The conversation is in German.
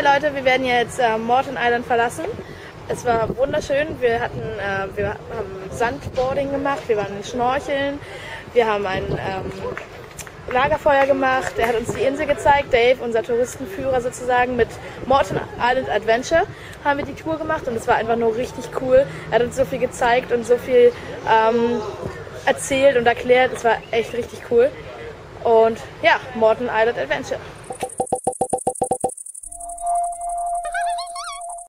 Hey Leute, wir werden jetzt äh, Morton Island verlassen. Es war wunderschön. Wir hatten, äh, wir haben Sandboarding gemacht, wir waren schnorcheln, wir haben ein ähm, Lagerfeuer gemacht. Er hat uns die Insel gezeigt. Dave, unser Touristenführer sozusagen, mit Morton Island Adventure haben wir die Tour gemacht und es war einfach nur richtig cool. Er hat uns so viel gezeigt und so viel ähm, erzählt und erklärt. Es war echt richtig cool. Und ja, Morton Island Adventure.